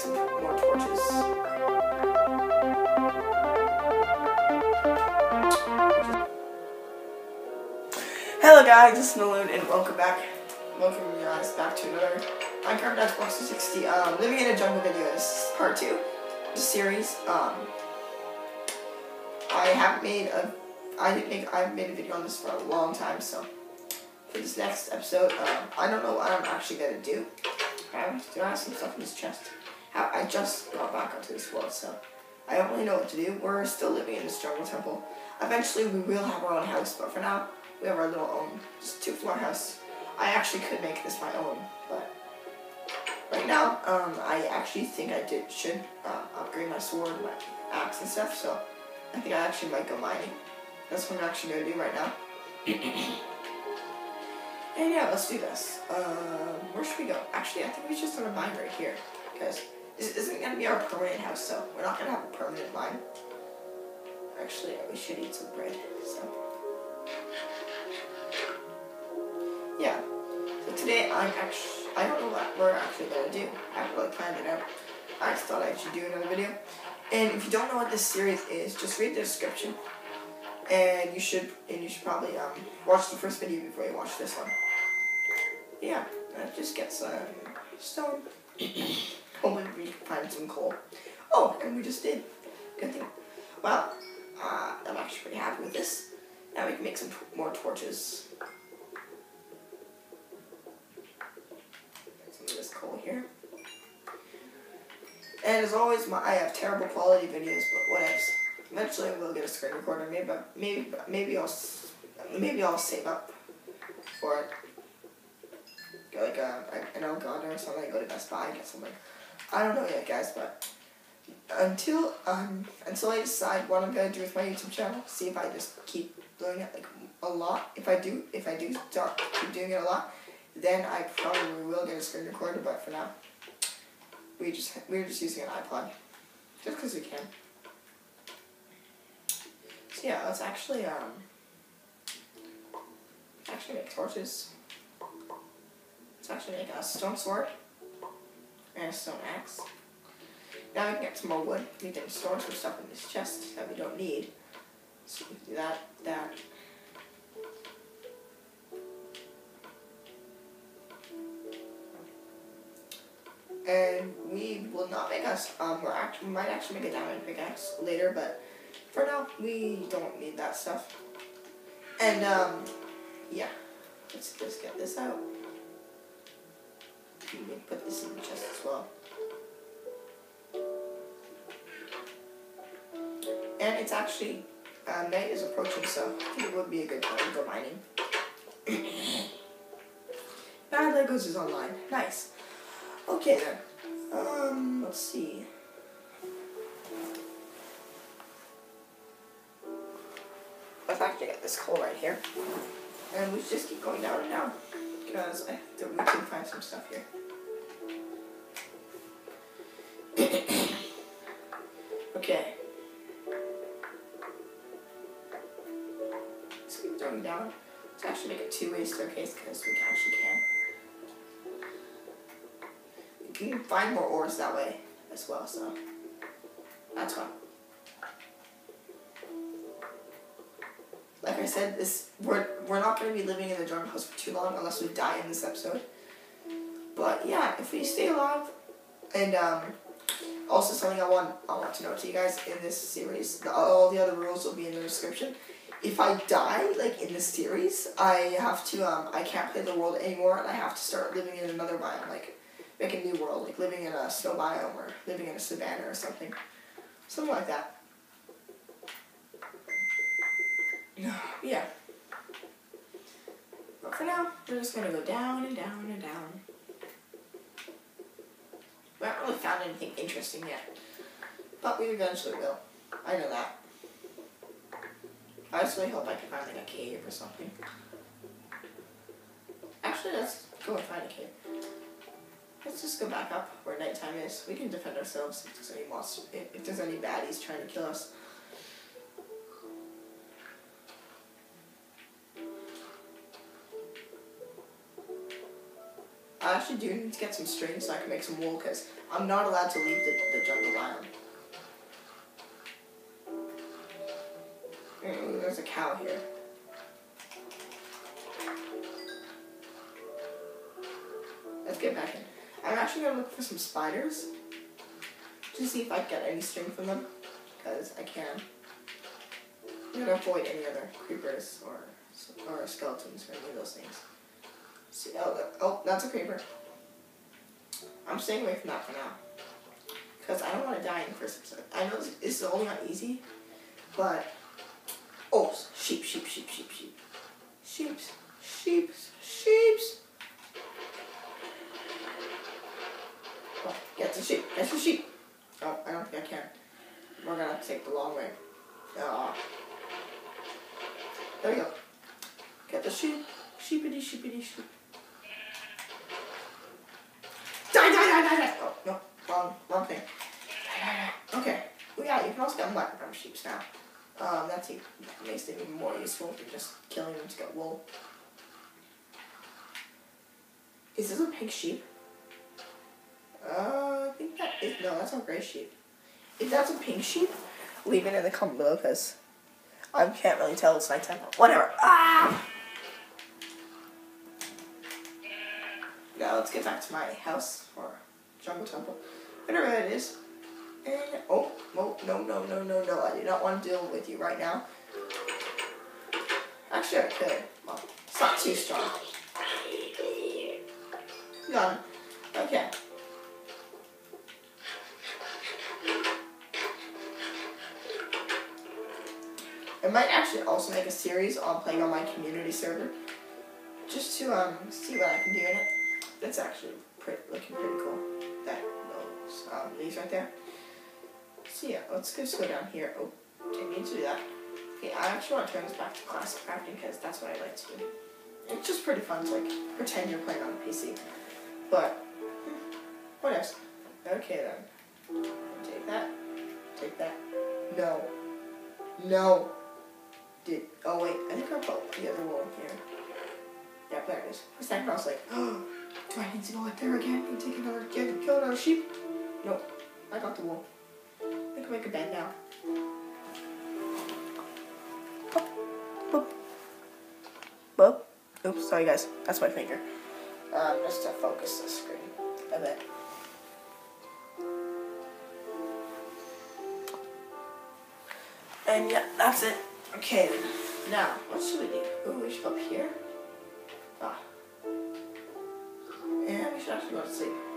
some more torches. Hello guys, is Nelloon and welcome back. Welcome you guys back to another Minecraft Xbox 360 um, Living in a Jungle video. This is part two of the series. Um, I haven't made a I didn't make I've made a video on this for a long time, so for this next episode, um, I don't know what I'm actually gonna do. I have to have some stuff in this chest. I just got back onto this world, so I don't really know what to do. We're still living in this jungle temple. Eventually, we will have our own house, but for now, we have our little own, just two floor house. I actually could make this my own, but right now, um, I actually think I did should uh, upgrade my sword, my axe, and stuff. So I think I actually might go mining. That's what I'm actually gonna do right now. and yeah, let's do this. Um, where should we go? Actually, I think we should start a mine right here because this isn't gonna be our permanent house, so we're not gonna have a permanent mine. Actually, we should eat some bread. So. Yeah. So today I'm actually I don't know what we're actually gonna do. I haven't really planned it out. I just thought I should do another video. And if you don't know what this series is, just read the description. And you should and you should probably um watch the first video before you watch this one. Yeah, just get some stone. Hopefully we can find some coal. Oh, and we just did. Good thing. Well, uh, I'm actually pretty happy with this. Now we can make some more torches. Some of this coal here. And as always, my I have terrible quality videos, but whatevs. Eventually, I will get a screen recorder. Maybe, maybe, maybe I'll, maybe I'll save up for it. Go like a, an Elgato or something. Go to Best Buy, get something. I don't know yet, guys, but until um until I decide what I'm gonna do with my YouTube channel, see if I just keep doing it like a lot. If I do, if I do start keep doing it a lot, then I probably will get a screen recorder. But for now, we just we're just using an iPod, just because we can. So yeah, let's actually um actually make torches. Let's actually make a stone sword and a stone axe. Now we can get some more wood. We can store some stuff in this chest that we don't need. So we can do that, that. And we will not make us, um, we're actually, we might actually make a diamond pickaxe later, but for now, we don't need that stuff. And, um, yeah. Let's just get this out. Can put this in the chest as well. And it's actually, uh, night is approaching, so I think it would be a good time to go mining. Bad Legos is online. Nice. Okay then. Um, let's see. Let's actually get this coal right here. And we just keep going down and down. Because I to, we can find some stuff here. Okay. Let's keep going down. Let's actually make a two-way staircase because we actually can. We can find more ores that way as well, so that's fun. Like I said, this we're we're not gonna be living in the jungle house for too long unless we die in this episode. But yeah, if we stay alive, and um, also something I want I want to know to you guys in this series, the, all the other rules will be in the description. If I die, like in this series, I have to um I can't play the world anymore, and I have to start living in another biome, like make a new world, like living in a snow biome or living in a savannah or something, something like that. Yeah. But for now, we're just gonna go down and down and down. We haven't really found anything interesting yet. But we eventually will. I know that. I just really hope I can find like a cave or something. Actually, let's go and find a cave. Let's just go back up where nighttime is. We can defend ourselves if there's any monster, if, if there's any baddies trying to kill us. I actually do need to get some string so I can make some wool because I'm not allowed to leave the, the jungle. Mm, there's a cow here. Let's get back in. I'm actually gonna look for some spiders to see if I can get any string from them because I can. I'm gonna avoid any other creepers or or skeletons or any of those things. See, oh, oh, that's a creeper. I'm staying away from that for now. Because I don't want to die in the first episode. I know this is only on easy, but... Oh, sheep, sheep, sheep, sheep, sheep. Sheeps, sheeps, sheeps. Oh, get the sheep, get the sheep. Oh, I don't think I can. We're gonna take the long way. Oh. There we go. Get the sheep. Sheepity, sheepity, sheep. Die, die, die, die, die. Oh, no. Wrong thing. Okay. Well, yeah, you can also get mutton from sheep now. Um, that makes it even more useful than just killing them to get wool. Is this a pink sheep? Uh, I think that is, no, that's a gray sheep. If that's a pink sheep, leave it in the comment below because I can't really tell it's nighttime. Whatever. Ah! Now let's get back to my house or jungle temple, whatever it is. And oh, oh, no, no, no, no, no! I do not want to deal with you right now. Actually, I could. Well, it's not too strong. Gone. Okay. I might actually also make a series on playing on my community server, just to um see what I can do in it. That's actually pretty, looking pretty cool. These right there. So yeah, let's just go down here. Oh, didn't need to do that. Okay, I actually want to turn this back to classic crafting because that's what I like to do. It's just pretty fun to like pretend you're playing on a PC. But what else? Okay then. Take that. Take that. No. No. Did oh wait, I think I put the other one here. Yeah, there it is. For a second I was like, oh do I need to go up there again and take another kill another sheep? Nope. I got the wool. I can make a bed now. Boop. Boop. Boop. Oops, sorry guys. That's my finger. Um, just to focus the screen a bit. And yeah, that's it. Okay, now, what should we do? Oh, we should go up here. Ah. And we should actually go to sleep.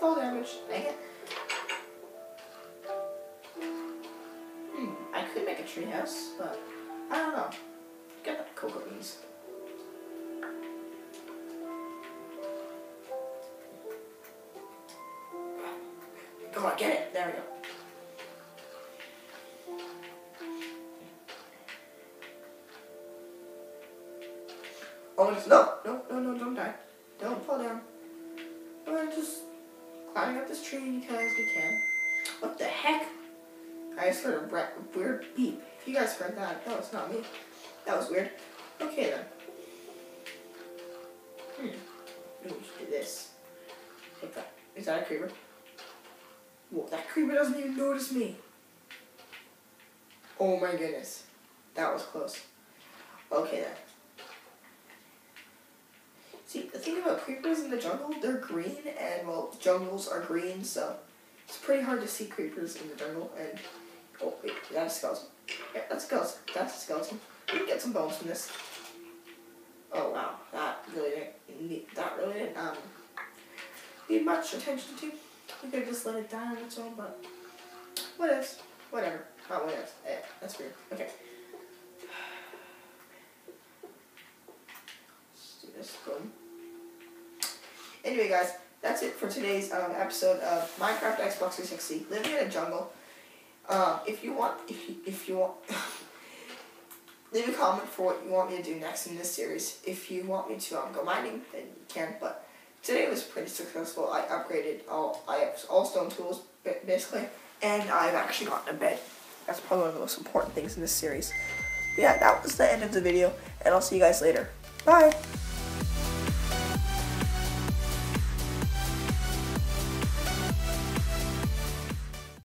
Fall damage. Dang it. Hmm, I could make a treehouse, but I don't know. Get the cocoa beans. Come on, get it. There we go. Oh, no, no, no, no, don't die. Don't fall down. We're just climbing up this tree because we can. What the heck? I just heard a weird beep. If you guys heard that, no, it's not me. That was weird. Okay then. Hmm. Maybe we do this. Take that. Is that a creeper? Whoa, that creeper doesn't even notice me. Oh my goodness. That was close. Okay then. See, the thing about creepers in the jungle, they're green, and, well, jungles are green, so it's pretty hard to see creepers in the jungle, and, oh, wait, that's a skeleton. Yeah, that's a skeleton. That's a skeleton. We can get some bones from this. Oh, wow, that really didn't, need, that really didn't, um, need much attention to. We could just let it die on its own, but what else? Whatever. Not what else. Eh, that's weird. Okay. Let's do this. Boom. Anyway, guys, that's it for today's um, episode of Minecraft Xbox 360, Living in a Jungle. Um, if you want, if you, if you want, leave a comment for what you want me to do next in this series. If you want me to um, go mining, then you can. But today was pretty successful. I upgraded all I have all stone tools basically, and I've actually gotten a bed. That's probably one of the most important things in this series. But yeah, that was the end of the video, and I'll see you guys later. Bye.